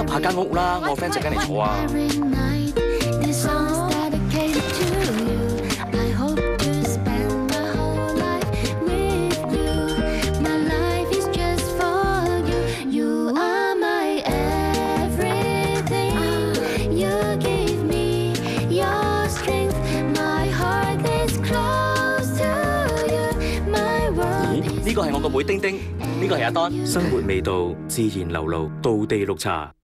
執下間屋啦，我 friend 陣間嚟坐啊。咦？呢個係我個妹丁丁，呢個係阿當。生活味道，自然流露，道地綠茶。